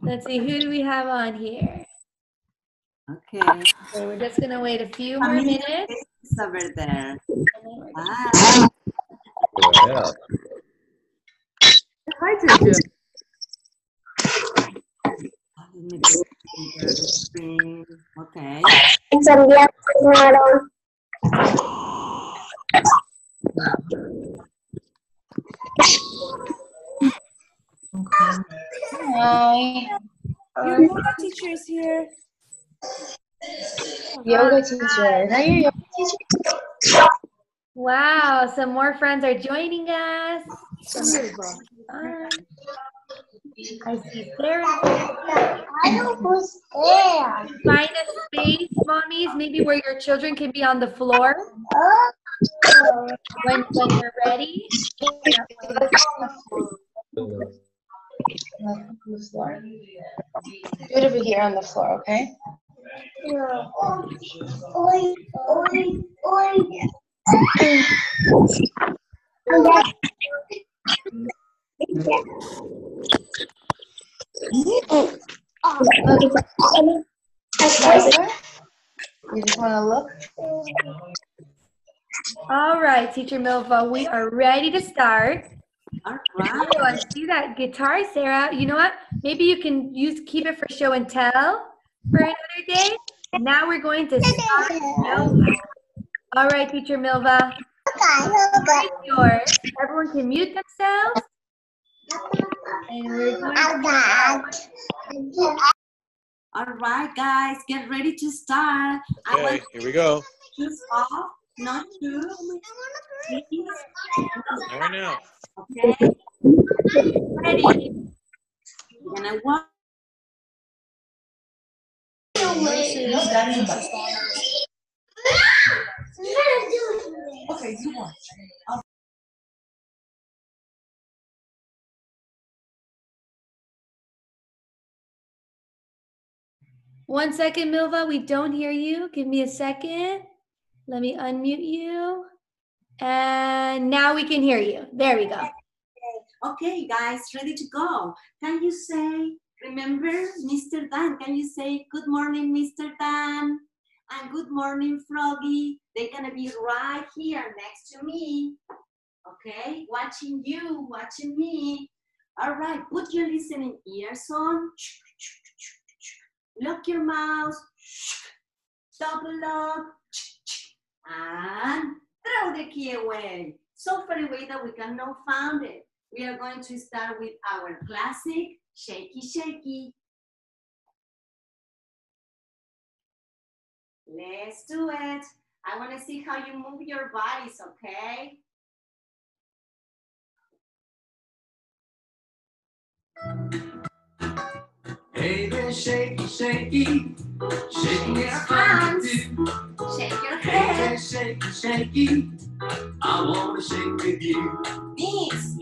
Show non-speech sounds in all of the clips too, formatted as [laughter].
Let's see, who do we have on here? Okay. Okay, we're just gonna wait a few more minutes. Over there. and then we're gonna- Wow. Yeah. Hi, Juju. Let me just share the screen. Okay. Hi. Your yoga teacher is here. Yoga teacher. Is that your yoga teacher? Wow, some more friends are joining us. I see Sarah. I was there. Find a space, mommies, maybe where your children can be on the floor uh-huh. When, when you're ready. On the floor. Do it over here on the floor, okay? You just want to look? All right, Teacher Milva, we are ready to start. All right. Oh, I see that guitar, Sarah. You know what? Maybe you can use keep it for show and tell for another day. Now we're going to start Milva. All right, Teacher Milva. It's yours. Everyone can mute themselves. And we're going to All right, guys, get ready to start. I Okay, want here we go. to off, not to. Please. All right now. Okay. Ready. And I want. Okay, you watch. One second, Milva. We don't hear you. Give me a second. Let me unmute you. And now we can hear you. There we go. Okay, guys, ready to go. Can you say, remember Mr. Dan? Can you say, good morning, Mr. Dan? And good morning, Froggy. They're gonna be right here next to me. Okay, watching you, watching me. All right, put your listening ears on. Lock your mouth. Double lock. Ah, and throw the key away. So far away that we cannot find it. We are going to start with our classic shaky shaky. Let's do it. I want to see how you move your bodies, okay? Hey there, shaky, shaky, shaking is fun. Shake your Hey there, head. shaky, I wanna shake with you. Knees.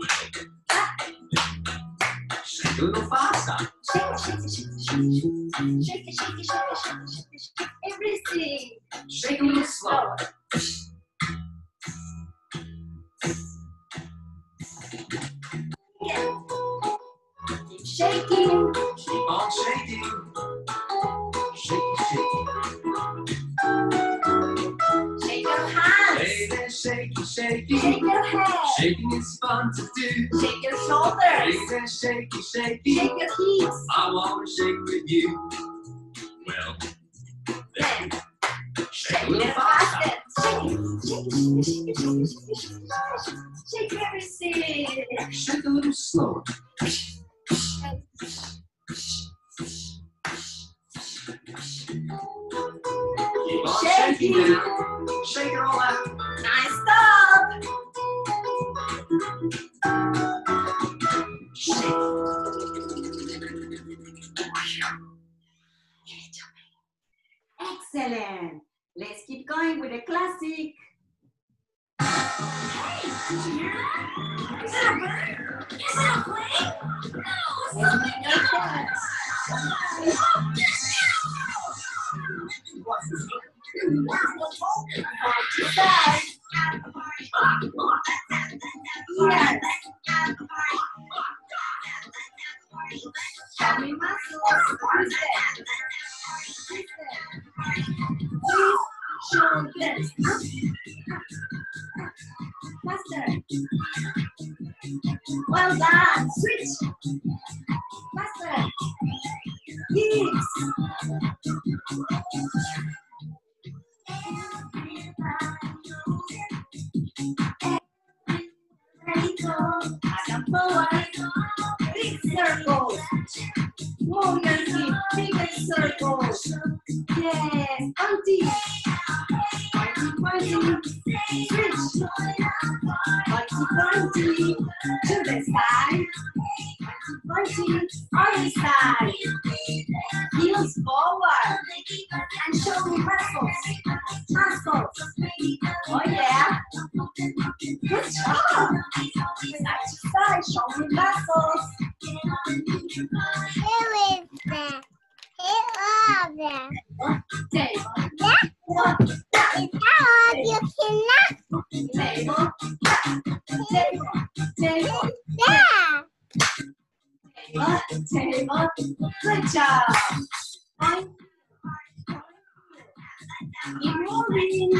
Shake a little faster. Shake, shake, shake, shake, shake, shake, shake, shake, shake, shake, shake, shake, everything. Shake a little slower. Yeah. Keep shaking. Keep on shaking. shaking. Shake your head. Shaking is fun to do. Shake your shoulders. Shake and shake and shake. Shake your feet. I wanna shake with you. Well, then shake a little faster. Shake, everything. Shake a little slower. Keep on shaking now. Shake it all out. Nice stop. Shake. Excellent. Let's keep going with the classic. Hey, is that a bird? Is that a plane? No, something else. Yes. Auntie. Other side. Heels forward. And show me muscles. Muscles. Oh yeah. Good job. Exercise. Show me muscles. Table. Table. Table. Table. Table. Table. Table, good job. Keep moving.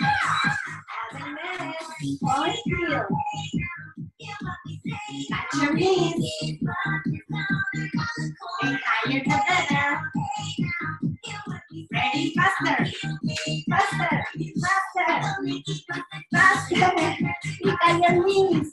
Have a minute. Hold still. Your knees. Higher better. Ready? Faster. Faster. Faster. Faster. At your knees.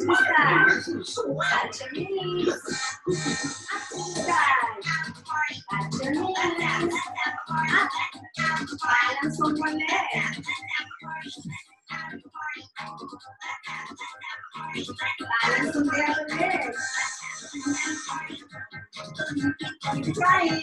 Keep trying. Keep trying.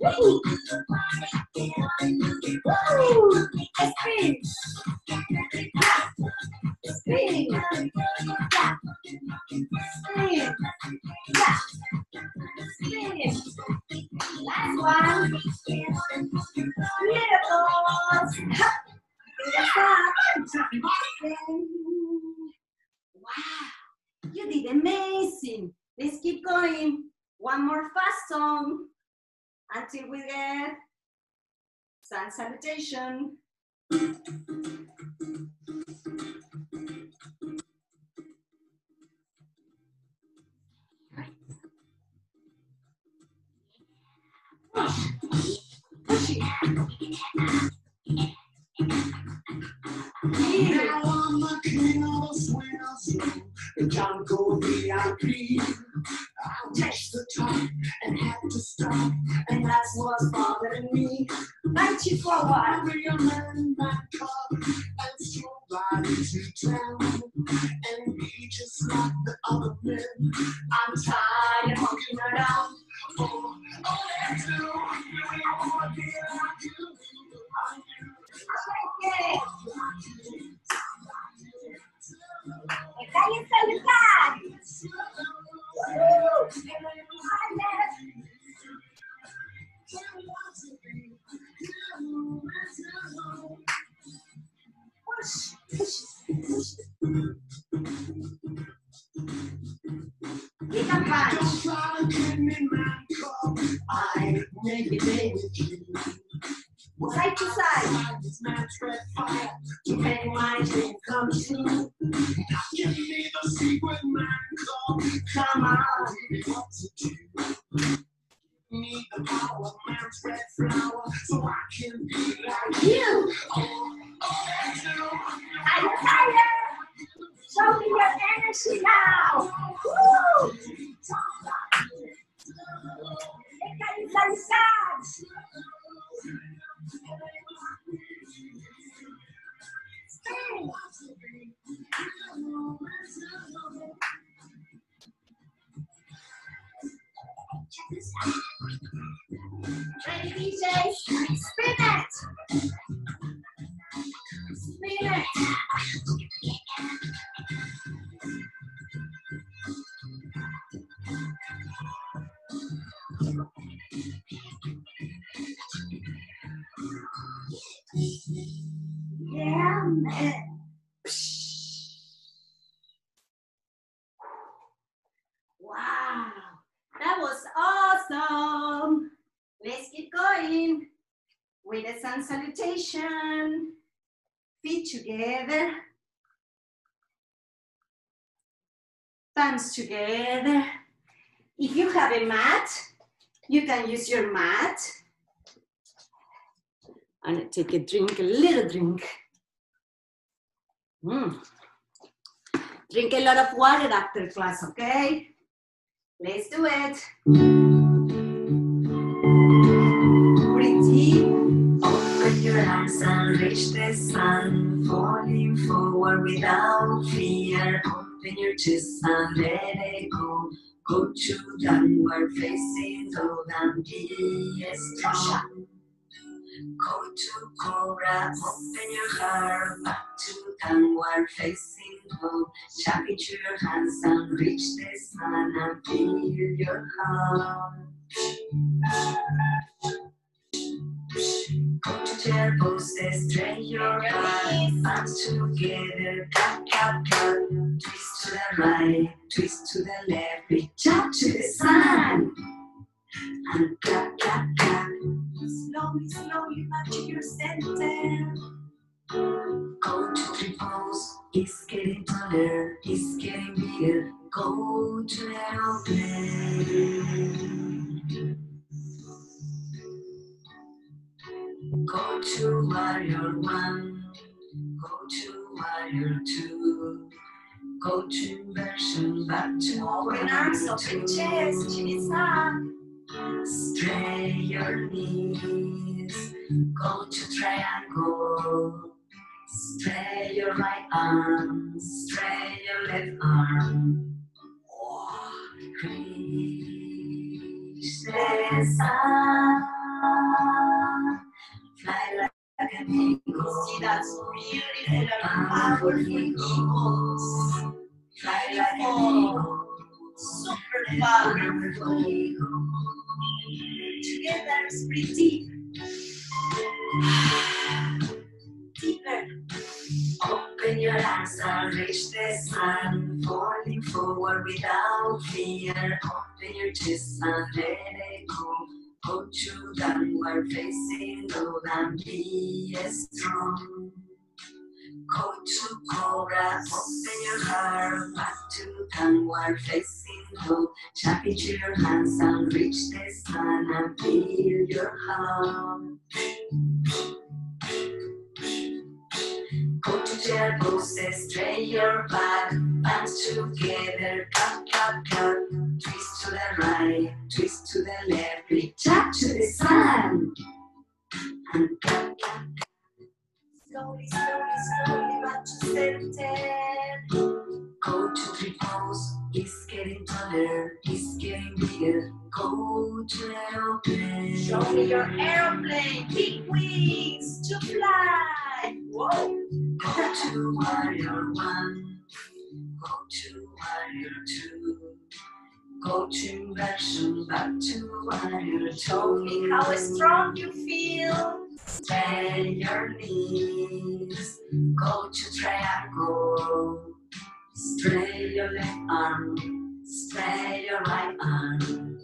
Wow. You did amazing. Let's keep going. One more fast song until we get sun salutation. Punch it Punch. Don't try to get me mad, 'cause I make a day with you. Side to side. Fire to make my dream true. Wow, that was awesome. Let's keep going with a sun salutation. Feet together. Thumbs together. If you have a mat, you can use your mat. And take a drink, a little drink. Mm. Drink a lot of water after class, okay? Let's do it. Deep. Open your arms and reach the sun, falling forward without fear. Open your chest and let it go. Go to downward facing dog and be strong. Go to cobra, open your heart back to downward facing dog. Shake it your hands and reach the sun and feel your heart. Go to chair poses, straight your back, hands together, clap, clap, clap. Twist to the right, twist to the left, reach up to the sun. And clap, clap, clap. Slowly, slowly to your center. Go to repose, it's getting taller, it's getting bigger. Go to aeroplane. Go to warrior one, go to warrior two, go to inversion, back to Open arms, open chest, chin is up. Straight your knees, go to triangle. Straight your right arm, straight your left arm. Reach the sun, fly like an eagle. See, that's beautiful and powerful eagles. Fly like an eagle. Super powerful. Powerful eagle. Together, breathe deep. Deeper. Open your arms and reach the sun, falling forward without fear. Open your chest and let it go. Go to downward facing dog and be strong. Go to cobra, open your heart back to downward facing dog. Shake it to your hands and reach the sun and feel your heart. Go to chair poses, straight your back, hands together, clap, clap, clap. Twist to the right, twist to the left, reach up to the sun. And clap, clap, Slowly, slowly, slowly to center. go to repose. It's getting taller, it's getting bigger. Go to aeroplane. Show me your aeroplane, big wings to fly. Whoa. Go to warrior one, go to warrior two, go to inversion, back to warrior Show me two. how strong you feel. Bend your knees, go to triangle, straight your left arm, straight your right arm.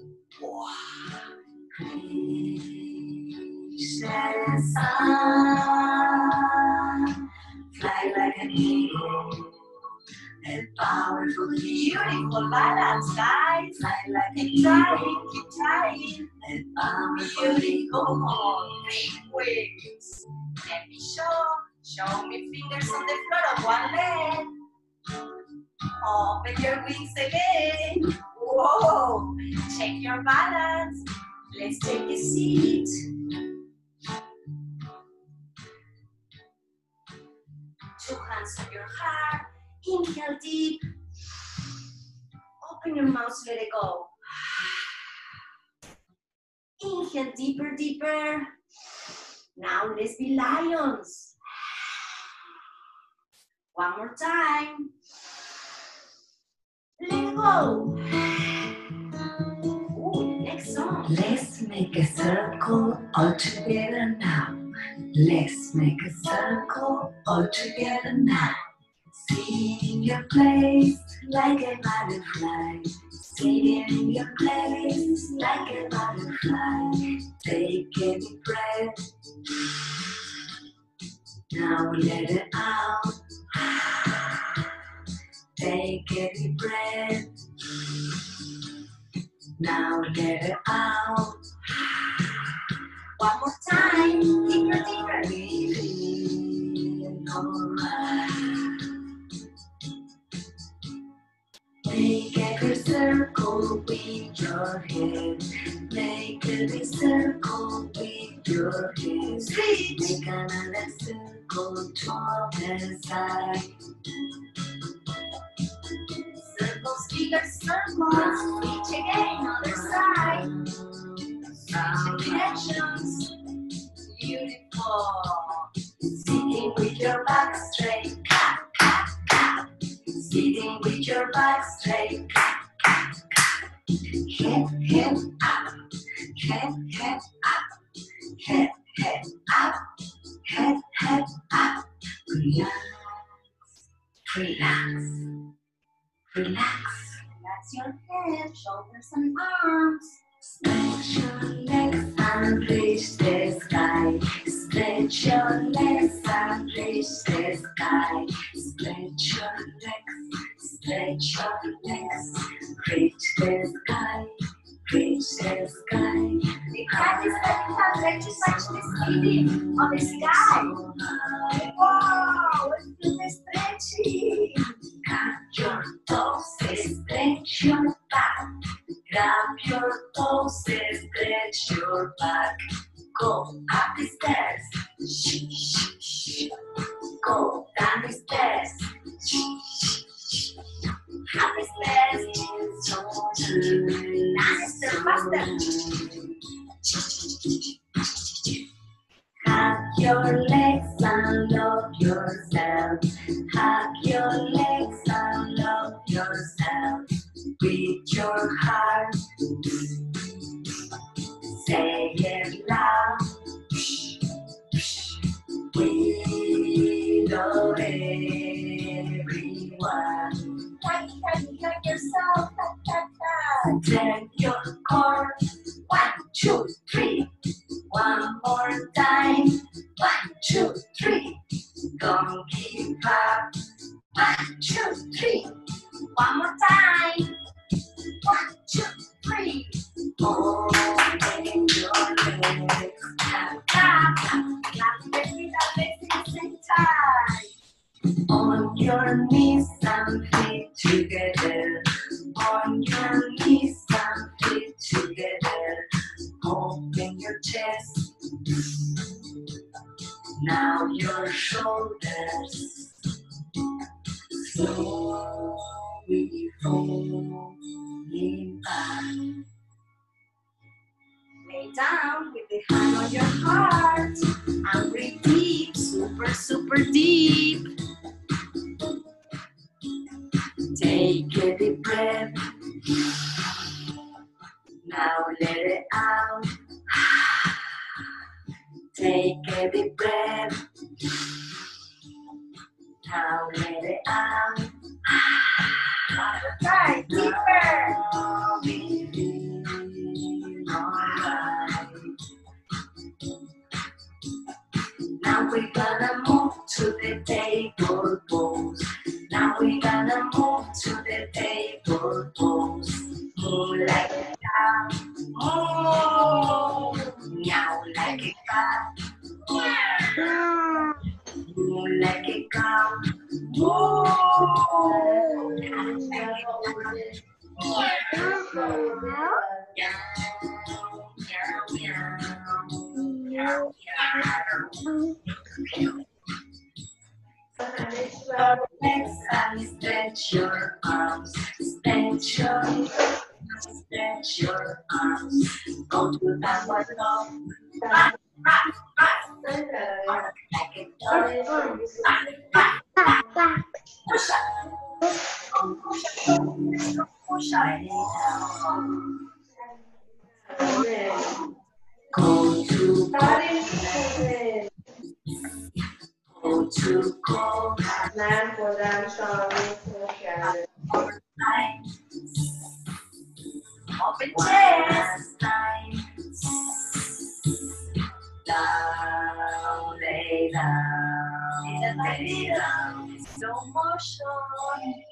The sun, fly like an eagle, a powerful. Beautiful balance, guys. Fly like eagle, keep trying. a powerful Beautiful. Big wings. Let me show. Show me fingers on the floor of one leg. Open your wings again. Whoa! Check your balance. Let's take a seat. Two hands on your heart. Inhale deep. Open your mouth, let it go. Inhale deeper, deeper. Now let's be lions. One more time. Let it go. Ooh, next song. Let's make a circle all together now. Let's make a circle all together now. In your place like a butterfly. In your place like a butterfly. Take a deep breath. Now let it out. Take a deep breath. Now let it out. One more time. Deeper, deeper. Feeling alright. Circle with your head. Make every circle with your head. Make another circle to the side. Circles, bigger circles. Reach again, other side. Switch directions. Beautiful. Sitting with your back straight. Sitting with your back straight, cat. Head, head up, head, head up, head, head up, head, head up. Relax, relax, relax. Relax your head, shoulders, and arms. Stretch your legs and reach the sky. Stretch your legs and reach the sky. Stretch your legs, reach the sky. Reach the sky. The cat is very hungry to touch the ceiling of the sky. Two, three. One more time. One, two, three. Don't give up. One, two, three. One more time. One, two, three. Open your legs. Clap, clap, clap and legs at the same time. On your knees Now your shoulders. Slowly falling back. Lay down with the hand on your heart and breathe deep, super, super deep. Take a deep breath. Now let it out. Take a deep breath. Now let it out. Time, deeper. Now we feel alright. Now we're gonna move to the table pose. Now we're gonna move to the table pose. Move like cow. Move. Oh. Meow like a cat. Move like a cow. Move. Like a Legs and stretch your arms, stretch your Stretch your arms, go to downward dog. Rock, rock, rock, the arm like a toy. Rock, rock, rock, rock. Push up, push up, push up, push up. Go to Paris. Go to Paris. Man, for them, sorry, for Open chest. Time. Down, lay down, lay down. Slow motion.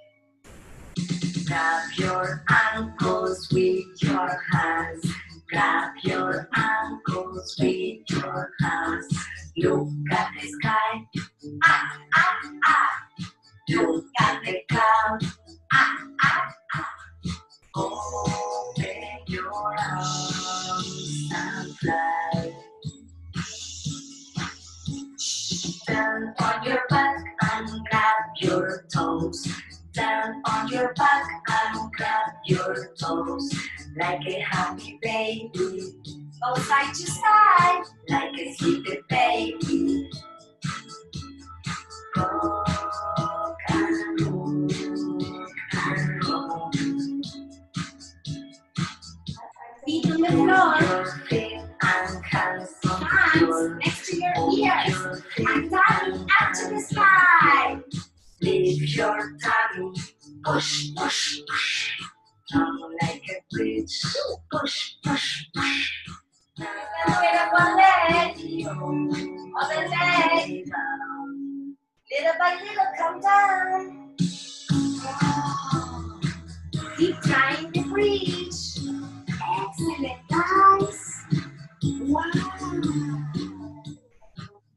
Grab your ankles with your hands. Grab your ankles with your hands. Look at the sky. Ah, ah, ah. Look at the cloud. Ah, ah, toes. Like a happy baby. Go side to side. Like a sleepy baby. Roll. Feet on the floor. And hands next to your ears. And tummy up to the sky. Leave your tummy, push, push, push. Down like a bridge, push, push, push. Little by little, come down. Keep trying to reach. Excellent, guys. Wow.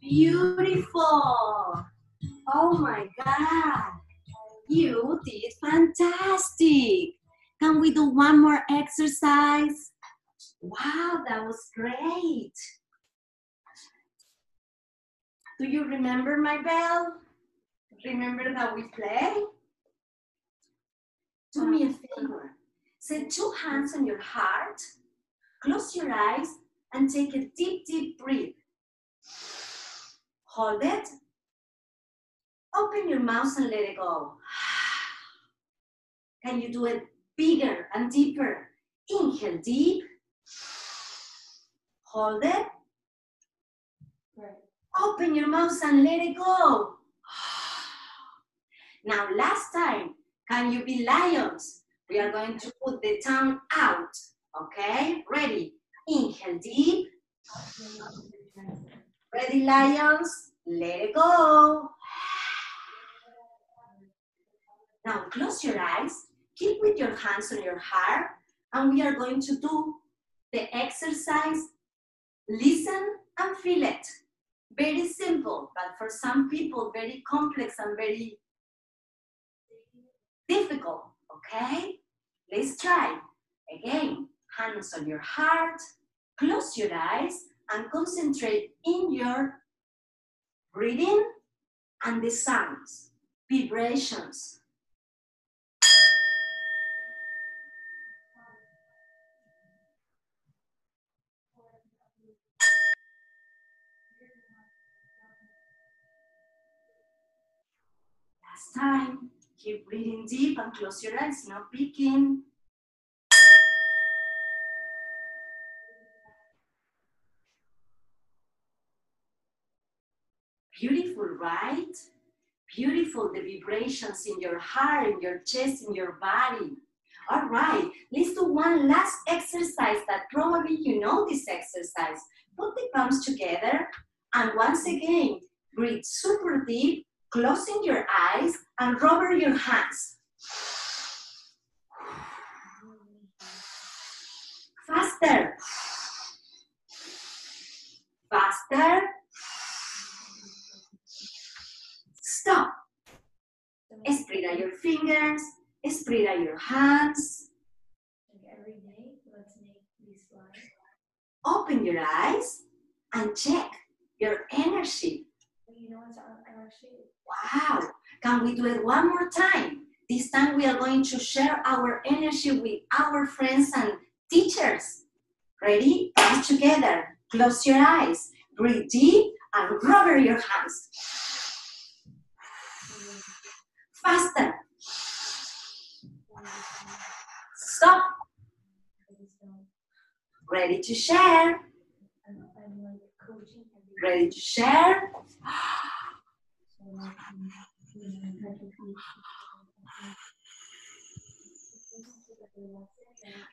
Beautiful. Oh my God. You did fantastic. Can we do one more exercise? Wow, that was great. Do you remember my bell? Remember that we play? Do me a favor. Set two hands on your heart, close your eyes, and take a deep, deep breath. Hold it. Open your mouth and let it go. [sighs] Can you do it bigger and deeper? Inhale deep. Hold it. Open your mouth and let it go. Now, last time, can you be lions? We are going to put the tongue out. Okay? Ready? Inhale deep. Ready, lions? Let it go. Now, close your eyes. Keep with your hands on your heart. And we are going to do the exercise. Listen and feel it. Very simple, but for some people, very complex and very difficult. Okay? Let's try. Again, hands on your heart, close your eyes, and concentrate in your breathing and the sounds, vibrations. Last time, keep breathing deep and close your eyes, no peeking. Beautiful, right? Beautiful, the vibrations in your heart, in your chest, in your body. All right, let's do one last exercise that probably you know this exercise. Put the palms together and once again, breathe super deep, closing your eyes and rubber your hands. Faster. Faster. Stop. Spread out your fingers, spread out your hands. Every day, let's make this. Open your eyes and check your energy Wow. Can we do it one more time? This time we are going to share our energy with our friends and teachers. Ready? Come together. Close your eyes. Breathe deep and rubber your hands. Faster. Stop. Ready to share? Ready to share?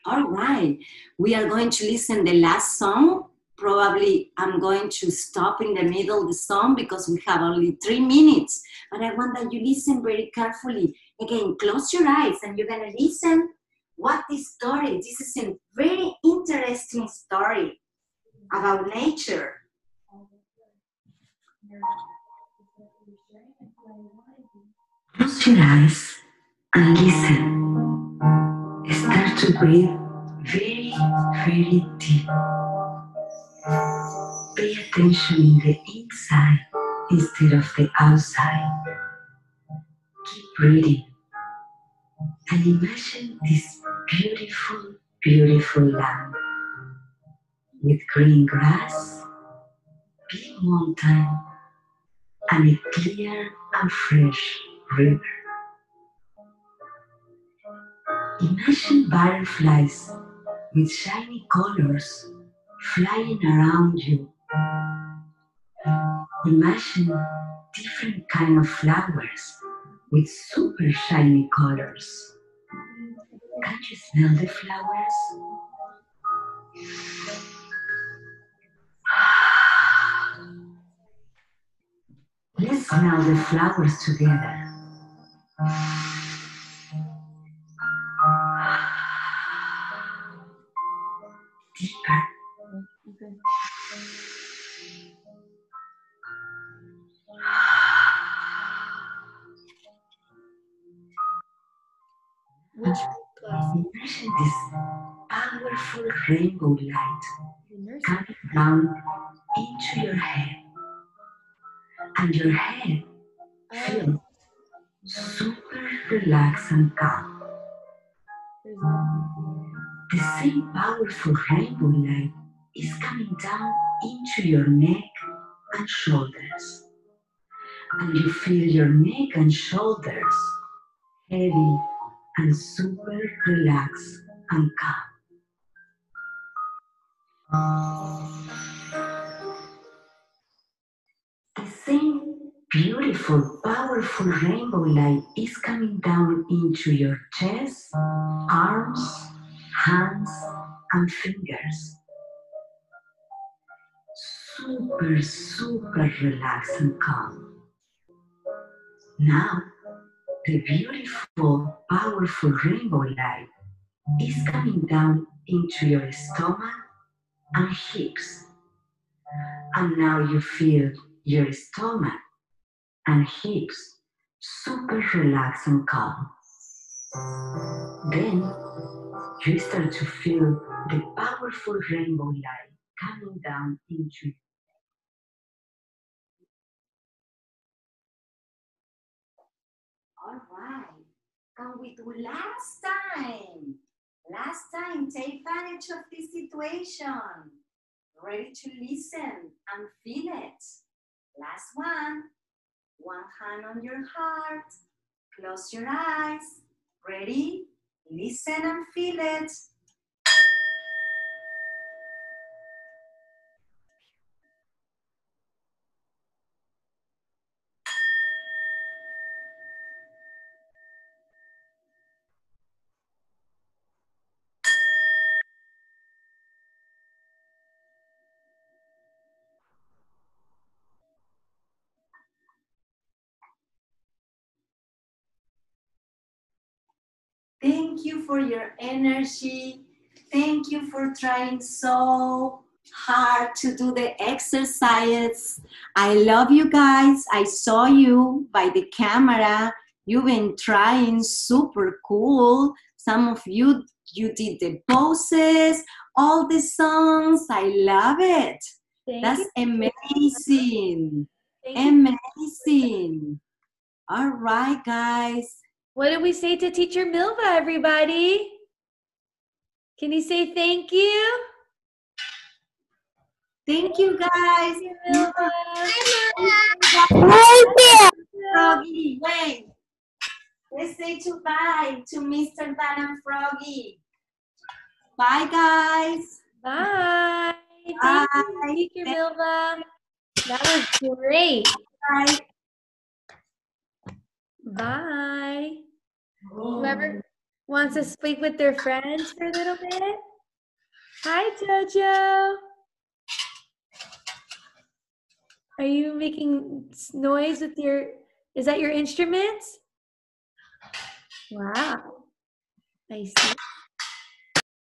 All right, we are going to listen the last song. Probably I'm going to stop in the middle of the song because we have only three minutes. But I want that you listen very carefully. Again, close your eyes and you're gonna listen what this story. This is a very interesting story about nature. Close your eyes and listen. Start to breathe very, very deep. Pay attention in the inside instead of the outside. Keep breathing and imagine this beautiful, beautiful land with green grass, big mountain, and a clear and fresh river. Imagine butterflies with shiny colors flying around you. Imagine different kind of flowers with super shiny colors. Can you smell the flowers? [sighs] Ah. Let's smell the flowers together. Deeper. Which? Imagine this powerful rainbow light coming down And your head feels super relaxed and calm. The same powerful rainbow light is coming down into your neck and shoulders. And you feel your neck and shoulders heavy and super relaxed and calm. Beautiful, powerful rainbow light is coming down into your chest, arms, hands, and fingers. Super, super relaxed and calm. Now, the beautiful, powerful rainbow light is coming down into your stomach and hips. And now you feel your stomach and hips super relaxed and calm. Then you start to feel the powerful rainbow light coming down into you. All right. Can we do last time? Last time, take advantage of this situation. Ready to listen and feel it. Last one. One hand on your heart. Close your eyes. Ready? Listen and feel it. Thank you for your energy. Thank you for trying so hard to do the exercise. I love you guys. I saw you by the camera. You've been trying super cool. Some of you, you did the poses, all the songs. I love it. Thank That's you. amazing. Thank you. Amazing. All right, guys. What did we say to Teacher Milva, everybody? Can you say thank you? Thank you, guys. Milva. Froggy, wait. Let's say goodbye to Mr. Dan and Froggy. Bye, guys. Bye. Thank Bye. you, Teacher Milva. That was great. Bye. Bye. Whoever wants to speak with their friends for a little bit. Hi, Jojo. Are you making noise with your, is that your instruments? Wow. I see.